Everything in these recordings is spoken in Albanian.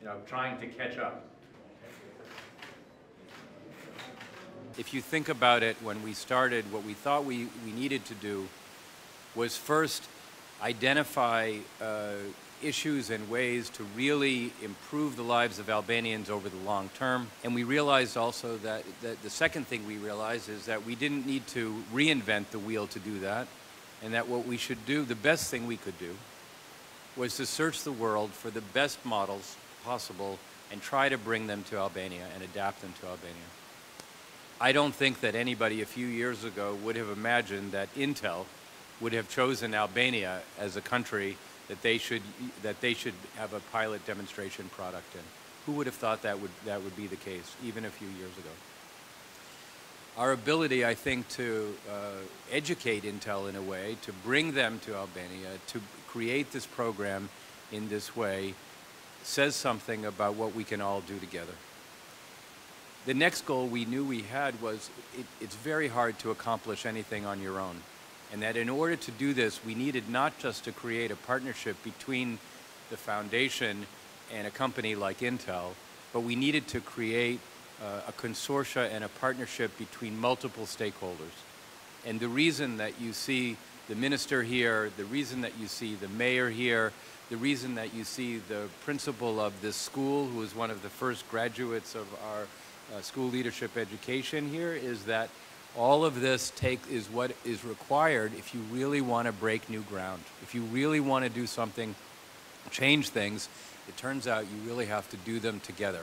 you know, trying to catch up. if you think about it, when we started, what we thought we, we needed to do was first identify uh, issues and ways to really improve the lives of Albanians over the long term. And we realized also that, that the second thing we realized is that we didn't need to reinvent the wheel to do that, and that what we should do, the best thing we could do, was to search the world for the best models possible and try to bring them to Albania and adapt them to Albania. I don't think that anybody a few years ago would have imagined that Intel would have chosen Albania as a country that they should that they should have a pilot demonstration product in. Who would have thought that would that would be the case even a few years ago? Our ability, I think, to uh, educate Intel in a way, to bring them to Albania, to create this program in this way, says something about what we can all do together the next goal we knew we had was it, it's very hard to accomplish anything on your own. And that in order to do this, we needed not just to create a partnership between the foundation and a company like Intel, but we needed to create uh, a consortia and a partnership between multiple stakeholders. And the reason that you see the minister here, the reason that you see the mayor here, the reason that you see the principal of this school, who is one of the first graduates of our uh, school leadership education here is that all of this take is what is required if you really want to break new ground. If you really want to do something, change things, it turns out you really have to do them together.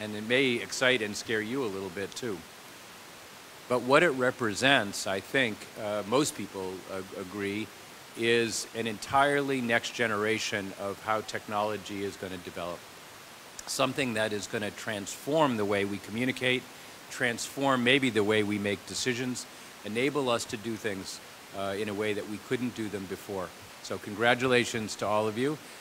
And it may excite and scare you a little bit too. But what it represents, I think uh, most people agree, is an entirely next generation of how technology is going to develop something that is going to transform the way we communicate, transform maybe the way we make decisions, enable us to do things uh, in a way that we couldn't do them before. So congratulations to all of you.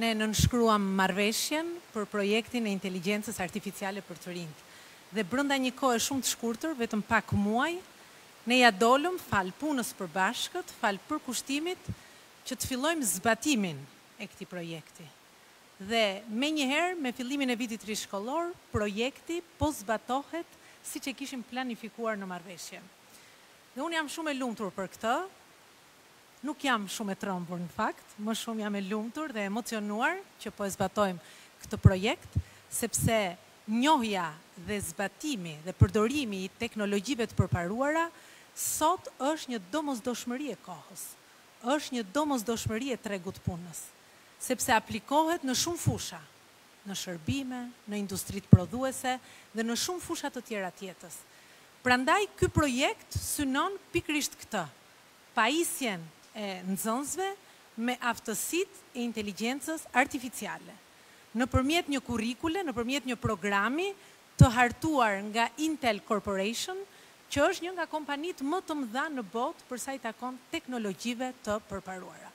Ne nënshkruam marrëveshjen për projektin e inteligjencës artificiale për të rinjtë dhe brenda një kohe shumë të shkurtër, vetëm pak muaj, ne ia dolëm falë punës së përbashkët, falë përkushtimit që të fillojmë zbatimin e këtij projekti. Dhe menjëherë me fillimin e vitit ri shkollor, projekti po zbatohet siç e kishim planifikuar në marrëveshje. Dhe unë jam shumë e lumtur për këtë. Nuk jam shumë e trembur në fakt, më shumë jam e lumtur dhe e emocionuar që po e zbatojmë këtë projekt, sepse njohja dhe zbatimi dhe përdorimi i teknologjive të përparuara sot është një domosdoshmëri e kohës, është një domosdoshmëri e tregut punës, sepse aplikohet në shumë fusha, në shërbime, në industritë prodhuese dhe në shumë fusha të tjera të jetës. Prandaj ky projekt synon pikërisht këtë, pajisjen e nxënësve me aftësitë e inteligjencës artificiale, nëpërmjet një kurrikule, nëpërmjet një programi të hartuar nga Intel Corporation, që është një nga kompanitë më të mëdha në botë për sa i takon teknologjive të përparuara.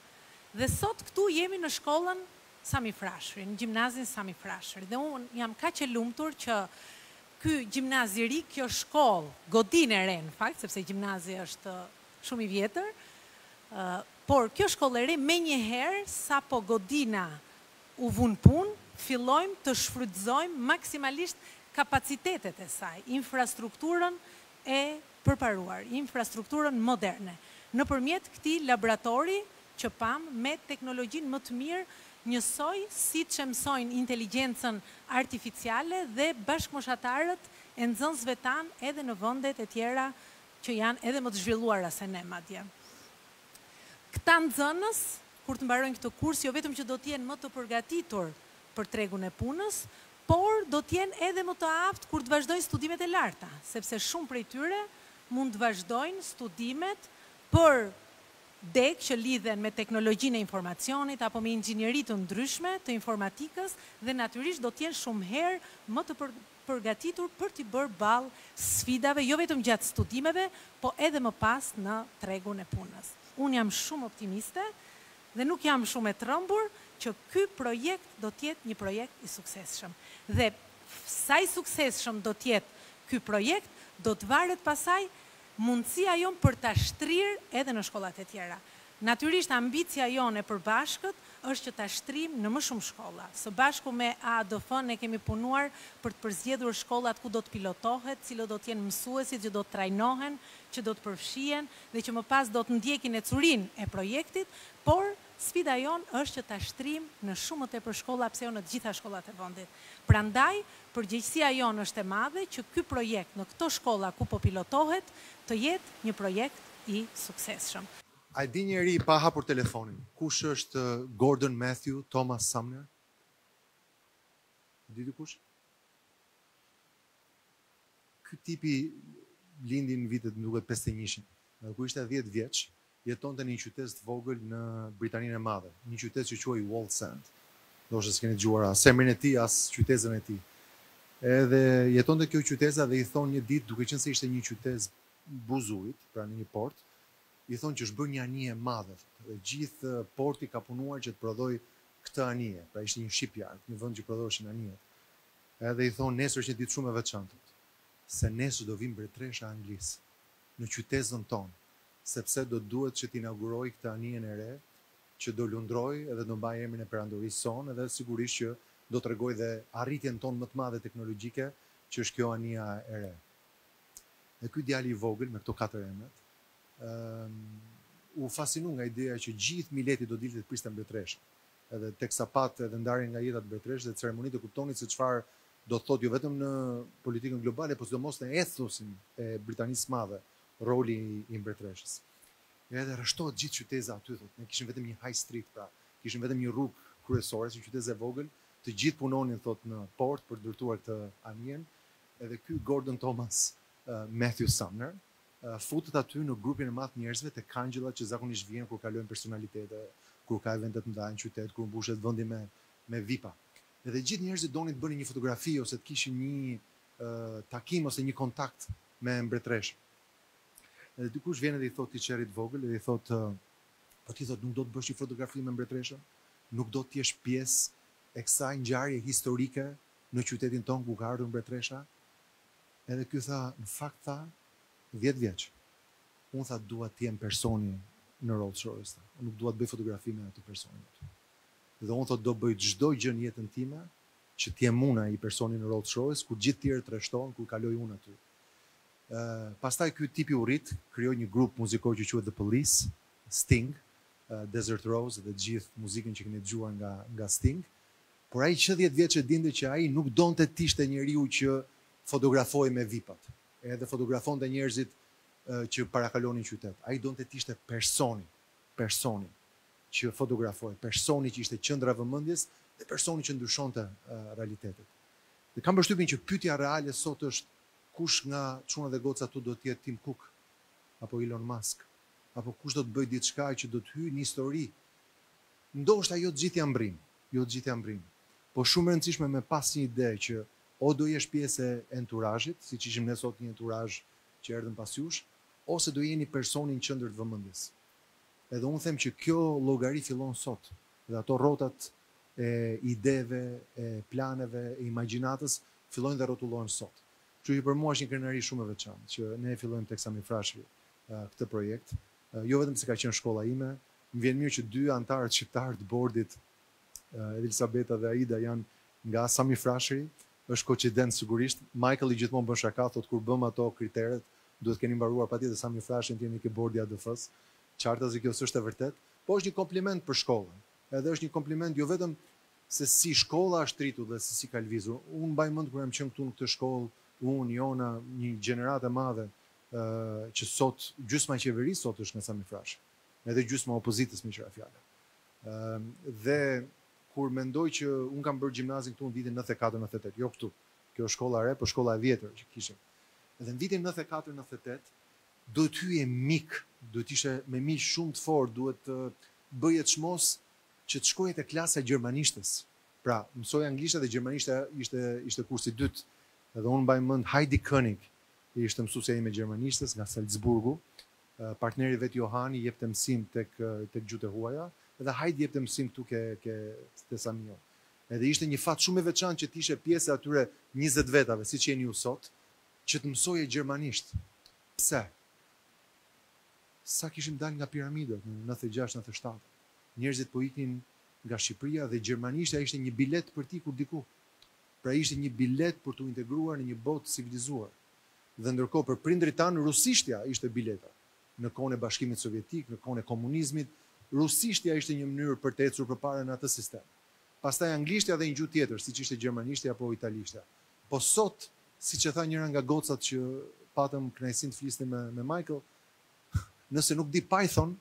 Dhe sot këtu jemi në shkollën Sami Frashëri, në gjimnazin Sami Frashëri dhe unë jam kaq e lumtur që Ky gjimnaz i ri, kjo shkollë, godinë e re në fakt, sepse gjimnazi është shumë i vjetër, por kjo shkollë e re menjëherë sapo godina u vu në punë, fillojmë të shfrytëzojmë maksimalisht kapacitetet e saj, infrastrukturën e përparuar, infrastrukturën moderne, nëpërmjet këtij laboratori që pamë me teknologjinë më të mirë njësoj siç e mësojnë inteligjencën artificiale dhe bashkëmoshatarët e nxënësve tanë edhe në vendet e tjera që janë edhe më të zhvilluara se ne madje. Këta nxënës kur të mbarojnë këtë kurs jo vetëm që do të jenë më të përgatitur për tregun e punës, por do të jenë edhe më të aftë kur të vazhdojnë studimet e larta, sepse shumë prej tyre mund të vazhdojnë studimet për degë që lidhen me teknologjinë e informacionit apo me inxhinieri të ndryshme të informatikës dhe natyrisht do të jenë shumë herë më të përgatitur për t'i bërë ballë sfidave jo vetëm gjatë studimeve po edhe më pas në tregun e punës. Unë jam shumë optimiste dhe nuk jam shumë e trëmbur që ky projekt do të jetë një projekt i suksesshëm dhe sa i suksesshëm do të jetë ky projekt do të varet pastaj mundësia jonë për ta shtrirë edhe në shkollat e tjera. Natyrisht ambicia jonë e përbashkët është që ta shtrijmë në më shumë shkolla. Së bashku me AADF ne kemi punuar për të përzgjedhur shkollat ku do të pilotohet, cilët do të jenë mësuesit që do të trajnohen, që do të përfshihen dhe që më pas do të ndjekin ecurinë e projektit, por, Sfida jonë është që ta shtrijmë në shumë më tepër shkolla pse jo në të gjitha shkollat e vendit. Prandaj, përgjegjësia jonë është e madhe që ky projekt në këto shkolla ku po pilotohet të jetë një projekt i suksesshëm. A e di njeri pa hapur telefonin, kush është Gordon Matthew Thomas Sumner? E di dikush? Ky tipi lindi në vitet, më duket pesëdhjetë e njëshin. Kur ishte dhjetë vjeç, Jetonte në një qytezë të vogël në Britaninë e Madhe, një qytezë që quhej Wallsend. Ndoshta s'keni dëgjuar as emrin e tij, as qytezën e tij. Edhe jetonte kjo qyteza dhe i thonë një ditë, duke qenë se ishte një qytezë buzë ujit, pra në një port, i thonë që është bërë një anije e madhe, thotë, dhe gjithë porti ka punuar që të prodhojë këtë anije, pra ishte një shipyard, një vend që prodhoheshin anijet. Edhe i thonë, nesër është një ditë shumë e veçantë, thotë, se nesër do vijë mbretëresha e Anglisë në qytezën tonë sepse do të duhet që të inaugurojë këtë anijen e re që do lundrojë edhe do mbajë emrin e perandorisë sonë edhe sigurisht që do tregojë dhe arritjen tonë më të madhe teknologjike që është kjo anija e re. Dhe ky djali i vogël me këto katër emrat u fascinu nga ideja që gjithë mileti do dilte të priste mbretëreshën edhe teksa patë edhe ndarjen nga jeta të mbretëreshës dhe ceremonitë e kuptonit se çfarë do të thotë jo vetëm në politikën globale, por sidomos në ethosin e Britanisë së Madhe, roli i mbretreshës. Edhe rreshtohet gjithë qyteza aty, thotë, ne kishim vetëm një high street, pra kishim vetëm një rrugë kryesore, si qyteza e vogël, të gjithë punonin thotë në port për të ndërtuar këtë anijen, edhe ky Gordon Thomas Matthew Sumner futet aty në grupin e madh të njerëzve tek kangjellat që zakonisht vijnë kur kalojnë personalitete, kur ka evente të mëdha në qytet, kur mbushet vendi me me vipa. Edhe gjithë njerëzit donin të bënin një fotografi ose të kishin një takim ose një kontakt me mbretëreshën. Edhe dikush vjen edhe i thotë këtij çunit vogël edhe i thotë po ti thotë nuk do të bësh një fotografi me mbretëreshën? Nuk do të jesh pjesë e kësaj ngjarje historike në qytetin tonë ku ka ardhur mbretëresha? Edhe ky tha në fakt tha dhjetë vjeç. Unë tha dua të jem personi në Rolls Royce tha. Unë nuk dua të bëj fotografi me atë personin aty. Dhe unë thotë do bëj çdo gjë në jetën time Që të jem unë ai personi në Rolls Royce kur gjithë tjerët rreshtohen kur kaloj unë aty. Pastaj ky tipi u rrit, krijoi një grup muzikor që quhet The Police, Sting, Desert Rose dhe të gjithë muzikën që keni dëgjuar nga nga Sting. Por ai që dhjetë vjeç e dinte që ai nuk donte të ishte njeriu që fotografohej me vip-at edhe fotografonte njerëzit që parakalonin në qytet. Ai donte të ishte personi, personi. që fotografoi, personi që ishte qendra e vëmendjes dhe personi që ndryshonte realitetet. Dhe kam përshtypjen që pyetja reale sot është kush nga çunat dhe gocat këtu do të jetë Tim Cook apo Elon Musk, apo kush do të bëjë diçka që do të hyjë në histori. Ndoshta jo të gjithë Jan Brim, jo të gjithë Jan Brim, po shumë e rëndësishme me pas një ide që o do jesh pjesë e enturazhit, siç ishim ne sot një enturazh që erdhën pas jush, ose do jeni personi në qendër të vëmendjes. Edhe unë them që kjo llogari fillon sot dhe ato rrotat e ideve, e planeve, e imagjinatës fillojnë dhe rrotullohen sot. Kështu që për mua është një krenari shumë e veçantë që ne e fillojmë tek Sami Frashëri këtë projekt. Jo vetëm se ka qenë shkolla ime, më vjen mirë që dy anëtarët shqiptarë të bordit, edhe Elisabeta dhe Aida janë nga Sami Frashëri, është koincidencë sigurisht. Michael-i gjithmonë bën shaka, thotë kur bëmë ato kriteret, Duhet të keni mbaruar patjetër Sami Frashërin të jeni ke bordi i ADF-së. Qartazi kjo s'është e vërtetë, po është një kompliment për shkollën. Edhe është një kompliment jo vetëm se si shkolla është rritur dhe se si ka lëvizur. Unë mbaj mend kur kam qenë këtu në këtë shkollë, unë, Jona, një gjeneratë e madhe që sot gjysma e qeverisë sot është nga Sami Frashëri. Edhe gjysma e opozitës meqë ra fjala. Dhe kur mendoj që unë kam bërë gjimnazin këtu në vitin nëntëdhjetë e katër, nëntëdhjetë e tetë, jo këtu. Kjo është shkolla e re, po shkolla e vjetër që kishim. Dhe në vitin nëntëdhjetë e katër nëntëdhjetë e tetë duhet të hyje mik, duhet të ishe me miq shumë të fortë, duhet të bëje çmos që të shkoje te klasa e gjermanishtes. Pra, mësoja anglisht edhe gjermanishtja ishte ishte kursi i dytë. Edhe unë mbaj mend Heidi König ishte mësuesja ime e gjermanishtes nga Salzburgu. Partneri i vet Johani jepte mësim tek tek gjuhët e huaja, edhe Heidi jepte mësim këtu ke ke te Samiu. Edhe ishte një fat shumë i veçantë që të ishe pjesë e atyre njëzet vetave, siç jeni ju sot, që të mësoje gjermanisht. Pse? Sa kishim dalë nga piramidat në nëntëdhjetë e gjashtë, nëntëdhjetë e shtatë, njerëzit po iknin nga Shqipëria dhe gjermanishtja ishte një biletë për të ikur diku. Pra ishte një biletë për t'u integruar në një botë të civilizuar. Dhe ndërkohë për prindërit tanë rusishtja ishte bileta. Në kohën e Bashkimit Sovjetik, në kohën e komunizmit, rusishtja ishte një mënyrë për të ecur përpara në atë sistem. pastaj anglishtja dhe një gjuhë tjetër, siç ishte gjermanishtja apo italishtja. Po sot, siç e tha njëra nga gocat që patëm kënaqësinë të flisnim me me Michael, nëse nuk di Python,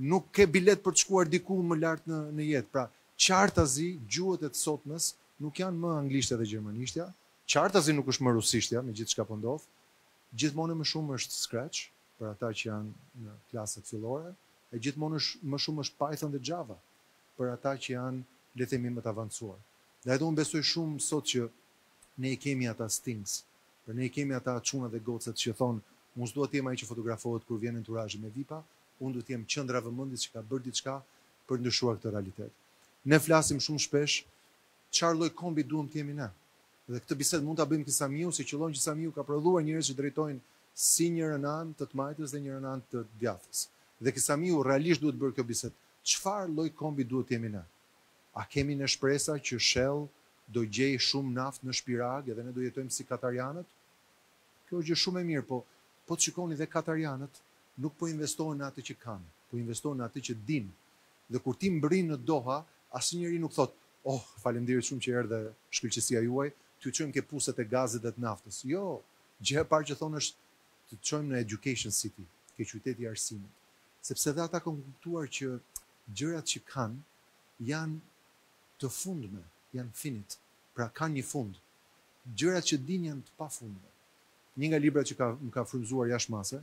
nuk ke biletë për të shkuar diku më lart në në jetë. Pra, qartazi gjuhët e së sotmes nuk janë më anglishtja dhe gjermanishtja, qartazi nuk është më rusishtja, me gjithçka po ndodh. Gjithmonë e më shumë është Scratch, për ata që janë në klasat fillore, e gjithmonë më shumë është Python dhe Java. për ata që janë le të themi më të avancuar. Dhe edhe unë besoj shumë sot që ne i kemi ata stings, pra ne i kemi ata çunat dhe gocat që thonë unë s'dua të jem ai që fotografohet kur vjen enturazhi me vipa, unë duhet të jem qendra e vëmendjes që ka bërë diçka për të ndryshuar këtë realitet. Ne flasim shumë shpesh çfarë lloj kombi duam të jemi ne. Dhe këtë bisedë mund ta bëjmë ke Samiu, se qëllon që Samiu ka prodhuar njerëz që drejtojnë si njërën anë të të majtës dhe njërën anë të djathtës. Dhe ke Samiu realisht duhet bërë kjo bisedë. Çfarë lloj kombi duhet të jemi ne? A kemi ne shpresa që Shell do gjejë shumë naftë në Shpirag edhe ne do jetojmë si Katarianët? Kjo është gjë shumë e mirë, po po të shikoni dhe Katarianët nuk po investohen në atë që kanë, po investohen në atë që dinë. Dhe kur ti mbërrin në Doha, asnjë njeri nuk thotë, Oh, faleminderit shumë që erdhe shkëlqesia juaj, t'ju çojmë ke puset e gazit dhe të naftës. Jo, gjëja e parë që thonë është, Të çojmë në Education City, ke qyteti i arsimit. Sepse dhe ata kanë kuptuar që gjërat që kanë janë të fundme, janë finit, pra kanë një fund. Gjërat që dinë janë të pafundme. Një nga librat që ka më ka frymëzuar jashtë mase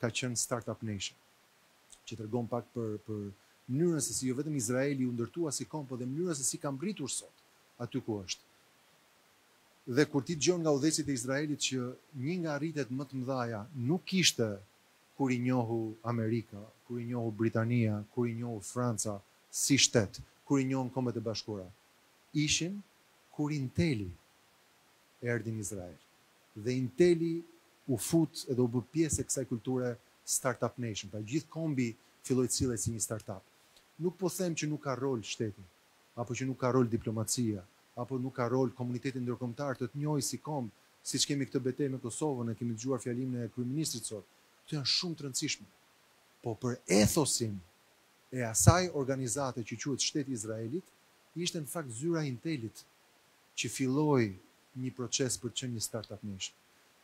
ka qenë Startup Nation, që tregon pak për për mënyrën se si jo vetëm Izraeli u ndërtua si komb, po dhe mënyra se si ka mbërritur sot aty ku është. Dhe kur ti dëgjon nga udhëheqësit e Izraelit që një nga arritjet më të mëdhaja nuk ishte kur i njohu Amerika, kur i njohu Britania, kur i njohu Franca si shtet, kur i njohën Kombet e Bashkuara, ishin kur Inteli erdhi në Izrael. Dhe Inteli u fut edhe u bë pjesë e kësaj kulture Startup Nation. Pra gjithë kombi filloi të sillej si një startup. Nuk po them që nuk ka rol shteti, apo që nuk ka rol diplomacia, apo nuk ka rol komuniteti ndërkombëtar të të njohë si komb, siç kemi këtë betejë me Kosovën, e kemi dëgjuar fjalimin e kryeministrit sot, këto janë shumë të rëndësishme. Po për ethosin e asaj organizate që quhet Shteti i Izraelit, ishte në fakt zyra e Intelit që filloi një proces për të qenë një start-up nation.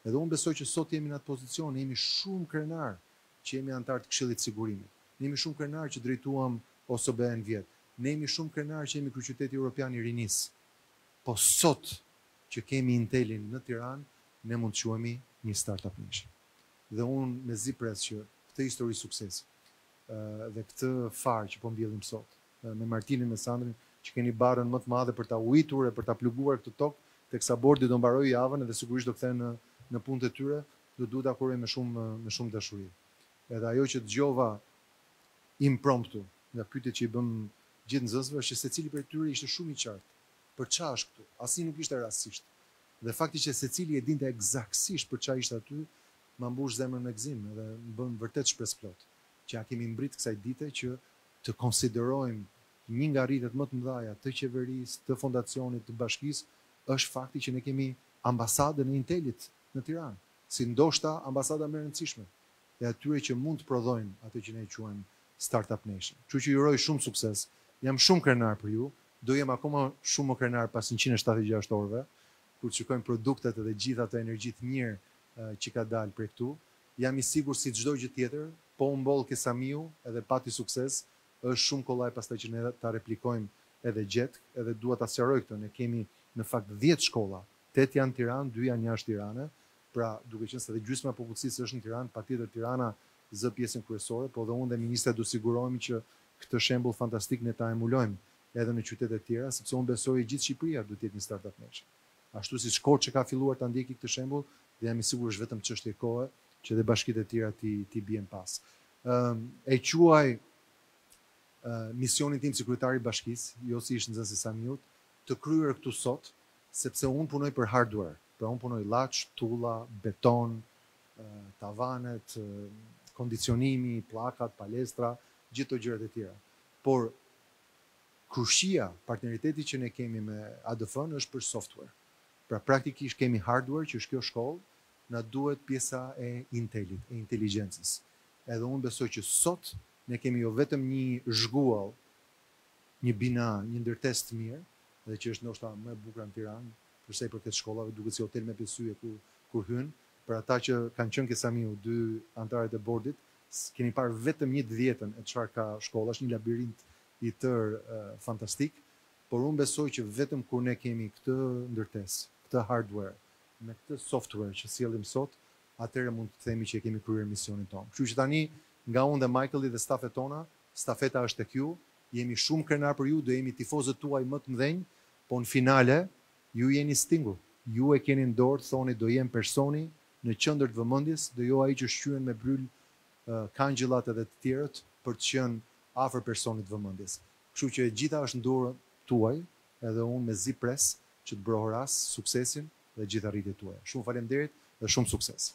Edhe unë besoj që sot jemi në atë pozicion, ne jemi shumë krenarë që jemi anëtarë të Këshillit të Sigurimit. Ne jemi shumë krenarë që drejtuam OSBE-në vjet. Ne jemi shumë krenarë që jemi kryeqyteti europian i rinisë. Po sot që kemi Intel-in në Tiranë, ne mund të quhemi një startup nation. Dhe unë mezi pres që këtë histori suksesi dhe këtë farë që po mbjellim sot me Martinin, me Sandrin që keni barrën më të madhe për ta ujitur e për ta pluguar këtë tokë, teksa bordi do mbarojë javën dhe sigurisht do kthehen në në punët e tyre, do duhet ta kurojmë me shumë me shumë dashuri. Edhe ajo që dëgjova impromptu Nga pyetjet që i bëmë gjithë nxënësve është që secili prej tyre ishte shumë i qartë për ça është këtu, asnjë nuk ishte rastësisht. Dhe fakti që secili e dinte ekzaktësisht për ça ishte aty, ma mbush zemrën me gëzim edhe më bën vërtet shpresëplotë që ja kemi mbritë kësaj dite që të konsiderojmë një nga arritjet më të mëdha të qeverisë, të fondacionit, të bashkisë, është fakti që ne kemi ambasadën e Intelit në Tiranë, si ndoshta ambasada më e rëndësishme e atyre që mund të prodhojnë atë që ne e quajmë Startup Nation. Kështu që ju uroj shumë sukses. Jam shumë krenar për ju. Do jem akoma shumë më krenar pas njëqind e shtatëdhjetë e gjashtë orëve, kur të shikojmë produktet dhe gjithë atë energji të mirë që ka dalë prej këtu. Jam i sigurt si çdo gjë tjetër, po u mboll ke Samiu edhe pati sukses, është shumë kollaj pastaj që ne ta replikojmë edhe gjetkë, edhe dua ta sqaroj këtë, ne kemi në fakt dhjetë shkolla, tetë janë në Tiranë, dy janë jashtë Tirane, Pra, duke qenë se dhe gjysma e popullsisë është në Tiranë, patjetër Tirana zë pjesën kryesore, po dhe unë dhe ministrja do sigurohemi që këtë shembull fantastik ne ta emulojmë edhe në qytete të tjera, sepse unë besoj e gjithë Shqipëria duhet të jetë një Startup Nation. Ashtu siç ka filluar ta ndjeki këtë shembull dhe jam i sigurt është vetëm çështje kohe që dhe bashkitë e tjera t'i t'i bien pas. E quaj misionin tim si kryetar i bashkisë, jo si ish-nxënës i Samiut, të kryer këtu sot, sepse unë punoj për hardware. Pra unë punoj llaç, tulla, beton, tavanet, kondicionimi, pllakat, palestra, gjithë këto gjërat e tjera. Por krushqia, partneriteti që ne kemi me ADF-në është për software. Pra praktikisht kemi hardware që është kjo shkollë, na duhet pjesa e Intel-it, e inteligjencës. Edhe unë besoj që sot ne kemi jo vetëm një zhguall, një bina, një ndërtesë të mirë, dhe që është ndoshta më e bukura në Tiranë, Për sa i përket shkollave, duket si hotel me pesë yje ku kur hyn. Për ata që kanë qenë ke Samiu, dy anëtarët e bordit, keni parë vetëm një të dhjetën e çfarë ka shkolla, është një labirint i tërë fantastik, por unë besoj që vetëm kur ne kemi këtë ndërtesë, këtë hardware, me këtë software që sjellim sot, atëherë mund të themi që e kemi kryer misionin tonë. Kështu që tani, nga unë dhe Michael-i dhe stafet tona, stafeta është tek ju, jemi shumë krenarë për ju, do jemi tifozët tuaj më të mëdhenj, Po në finale ju jeni single. Ju e keni në dorë thoni do jem personi në qendër të vëmendjes dhe jo ai që shqyen me bryl kangjëllat edhe të tjerët për të qenë afër personit të vëmendjes. Kështu që e gjitha është në dorën tuaj edhe unë me zi pres që të brohoras suksesin dhe gjithë arritjet tuaja. Shumë faleminderit dhe shumë sukses.